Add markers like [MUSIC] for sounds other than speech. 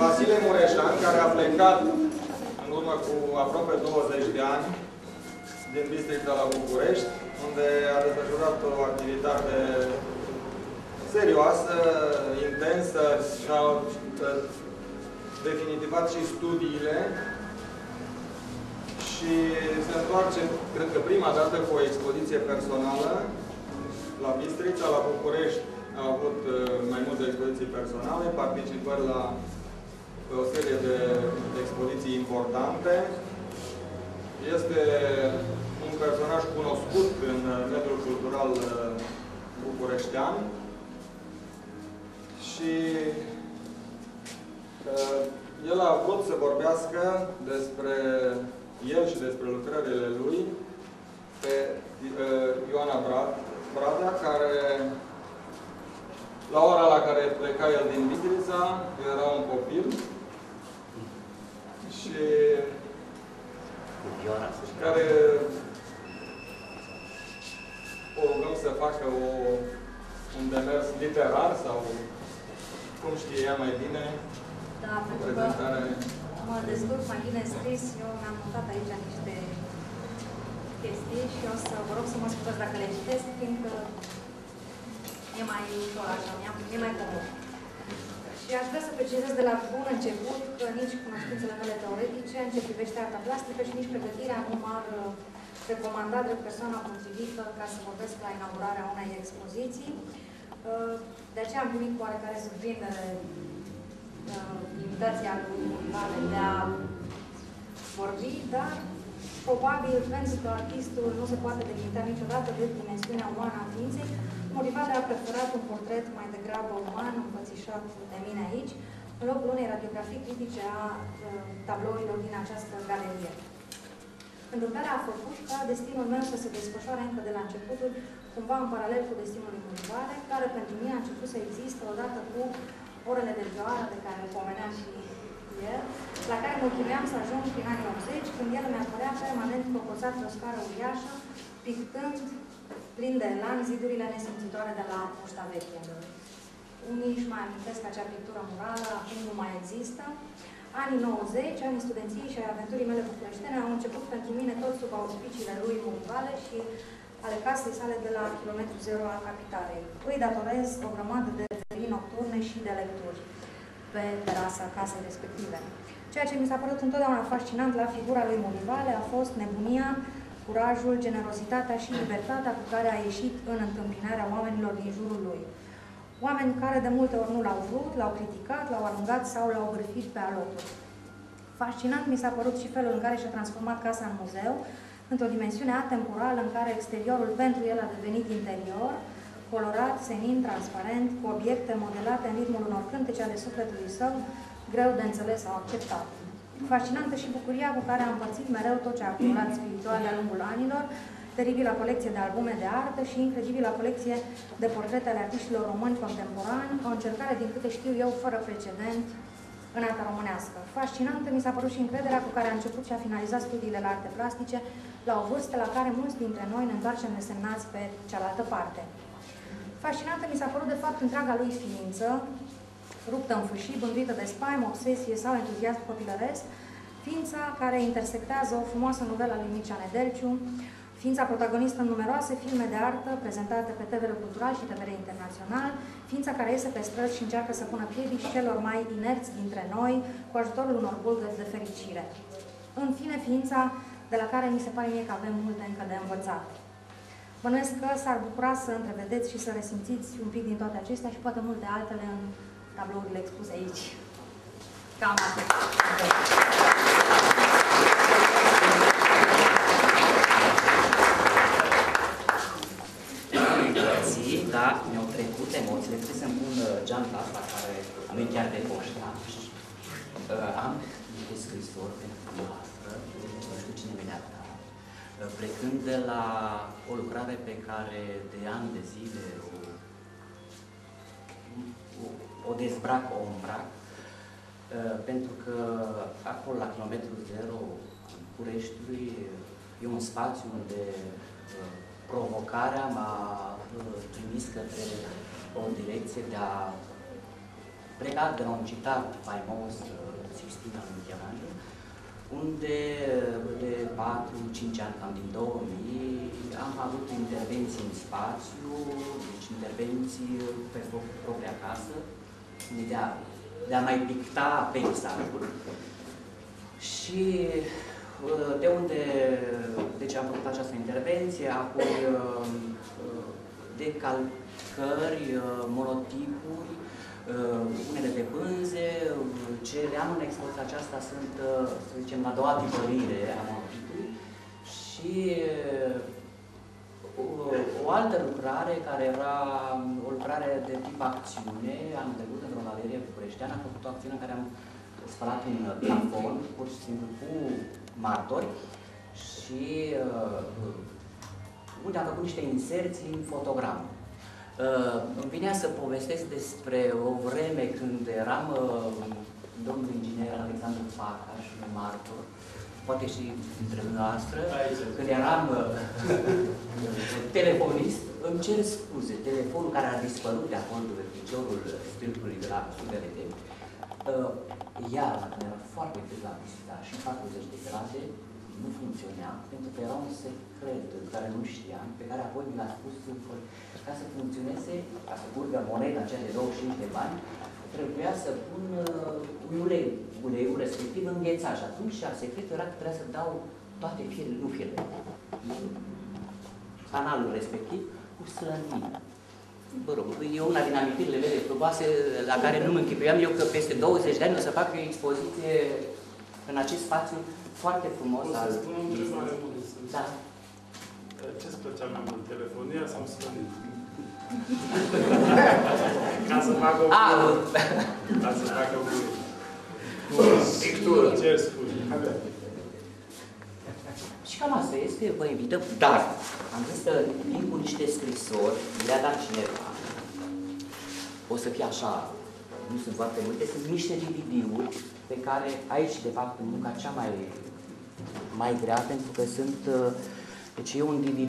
Vasile Mureșan, care a plecat în urmă cu aproape 20 de ani din Bistrița la București, unde a desfășurat o activitate serioasă, intensă și a definitivat și studiile. Și se întoarce, cred că prima dată, cu o expoziție personală la Bistrița, la București a avut uh, mai multe expoziții personale, participări la o serie de expoziții importante. Este un personaj cunoscut în mediul cultural uh, bucureștean și uh, el a vrut să vorbească despre el și despre lucrările lui pe Ioana Bradea, care la ora la care pleca el din Bistrița, era un copil și care o rugăm să facă o, un demers literar sau cum știe ea mai bine, da, o prezentare. Mă descurc mai bine scris, eu mi-am notat aici niște chestii și o să vă rog să mă scuzați dacă le citesc, fiindcă e mai ușor așa, e mai comod. Și aș vrea să precizez de la bun început că nici cunoștințele mele teoretice în ce privește arta plastică și nici pregătirea nu m-ar uh, recomanda de persoana potrivită ca să vorbesc la inaugurarea unei expoziții. Uh, de aceea am primit cu oarecare surprindere uh, invitația lui Vale de a vorbi, dar probabil pentru că artistul nu se poate delimita niciodată de dimensiunea umană a ființei, motivat de a preferat un portret mai degrabă uman, înfățișat de mine aici, în locul unei radiografii critice a uh, tablourilor din această galerie. Întâmplarea a făcut ca destinul meu să se desfășoare încă de la începutul, cumva în paralel cu destinul individuale, care pentru mine a început să existe odată cu orele de vioară de care îl pomenea și el, la care mă chinuiam să ajung prin anii 80, când el mi-a părea permanent cocosat pe o scară uriașă, pictând plin de elan zidurile nesimțitoare de la Poșta Veche. Unii își mai amintesc acea pictură murală, acum nu mai există. Anii 90, anii studenției și ai aventurii mele bucureștene au început pentru mine tot sub auspiciile lui Murivale și ale casei sale de la kilometru zero al capitalei. Îi datorez o grămadă de ferii nocturne și de lecturi pe terasa casei respective. Ceea ce mi s-a părut întotdeauna fascinant la figura lui Murivale a fost nebunia curajul, generozitatea și libertatea cu care a ieșit în întâmpinarea oamenilor din jurul lui. Oameni care de multe ori nu l-au vrut, l-au criticat, l-au alungat sau l-au grăfit pe alocuri. Fascinant mi s-a părut și felul în care și-a transformat casa în muzeu, într-o dimensiune atemporală în care exteriorul pentru el a devenit interior, colorat, senin, transparent, cu obiecte modelate în ritmul unor cântece ale sufletului său, greu de înțeles sau acceptat. Fascinantă și bucuria cu care a împărțit mereu tot ce a acumulat spiritual de-a lungul anilor, teribila colecție de albume de artă și incredibila colecție de portrete ale artiștilor români contemporani, o încercare, din câte știu eu, fără precedent în arta românească. Fascinantă mi s-a părut și încrederea cu care a început și a finalizat studiile la arte plastice, la o vârstă la care mulți dintre noi ne întoarcem nesemnați pe cealaltă parte. Fascinantă mi s-a părut, de fapt, întreaga lui ființă, ruptă în fâșii, bânduită de spaimă, obsesie sau entuziasm copilăresc, ființa care intersectează o frumoasă novelă a lui Mircea Nedelciu, ființa protagonistă în numeroase filme de artă prezentate pe TVR Cultural și TVR Internațional, ființa care iese pe străzi și încearcă să pună piedici celor mai inerți dintre noi cu ajutorul unor bulgări de fericire. În fine, ființa de la care mi se pare mie că avem multe încă de învățat. Bănuiesc că s-ar bucura să întrevedeți și să resimțiți un pic din toate acestea și poate multe altele în tablourile expuse aici. Cam atât. da, mi-au trecut emoțiile, trebuie să-mi pun uh, geanta asta care nu e chiar de poștă. Uh, am niște scrisori pentru noastră, nu știu cine mi le-a dat, uh, plecând de la o lucrare pe care de ani de zile o, o, o dezbrac, o îmbrac, pentru că acolo, la kilometrul zero, în Cureștiului, e un spațiu unde provocarea m-a trimis către o direcție de a plecat de la un citat faimos, Sixtina lui Michelangelo, unde de 4-5 ani, cam din 2000, am avut intervenții în spațiu, deci intervenții pe propria casă, de a, de a mai picta peisajul. Și de unde deci am făcut această intervenție, apoi decalcări, monotipuri, unele de pânze, ce le am în expoziția aceasta sunt, să zicem, la doua tipărire a monotipului și o altă lucrare care era o lucrare de tip acțiune, am trecut într-o galerie bucureșteană, am făcut o acțiune în care am spălat un plafon, pur și simplu cu martori și uh, unde am făcut niște inserții în fotogram. Uh, îmi vinea să povestesc despre o vreme când eram uh, domnul inginer Alexandru Facaș, un martor, poate și dintre noastră, când eram uh, [LAUGHS] telefonist, îmi cer scuze, telefonul care a dispărut de acolo de piciorul stâlpului de la UDRT, uh, iar era foarte greu la vizita și 40 de grade, nu funcționa, pentru că era un secret care nu știam, pe care apoi mi l-a spus ca să funcționeze, ca să curgă moneda aceea de 25 de bani, trebuia să pun uh, un ulei, uleiul respectiv înghețat și atunci secretul era că trebuia să dau toate firele, nu firele, canalul respectiv cu slănină. Vă rog, e una din amintirile mele frumoase la care nu mă închipuiam eu că peste 20 de ani o să fac o expoziție în acest spațiu foarte frumos o al spun un mai mult. Da. Ce-ți plăcea mai mult, telefonia sau slănit? [LAUGHS] Ca să facă o A, Ca să facă o Pictură. Cer scuze. Și cam asta este, vă invităm, dar am zis să vin cu niște scrisori, le-a dat cineva. O să fie așa, nu sunt foarte multe, sunt niște DVD-uri pe care aici, de fapt, munca cea mai, mai grea, pentru că sunt, uh, deci e un DVD